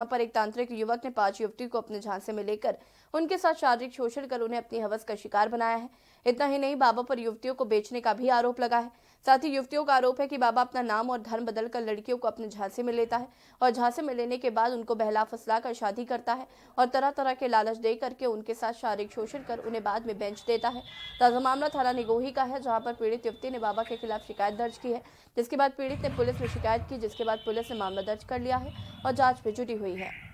पर एक तांत्रिक युवक ने पाँच युवती को अपने झांसे में लेकर उनके साथ शारीरिक शोषण कर उन्हें अपनी हवस का शिकार बनाया है। इतना ही नहीं, बाबा पर युवतियों को बेचने का भी आरोप लगा है। साथ ही युवतियों का आरोप है कि बाबा अपना नाम और धर्म बदलकर लड़कियों को अपने झांसे में लेता है और झांसे में लेने के बाद उनको बहला फसला कर शादी करता है और तरह तरह के लालच दे करके उनके साथ शारीरिक शोषण कर उन्हें बाद में बेंच देता है। ताज़ा मामला थाना निगोही का है, जहाँ पर पीड़ित युवती ने बाबा के खिलाफ शिकायत दर्ज की है, जिसके बाद पीड़ित ने पुलिस में शिकायत की, जिसके बाद पुलिस ने मामला दर्ज कर लिया है और जाँच में जुटी हुई है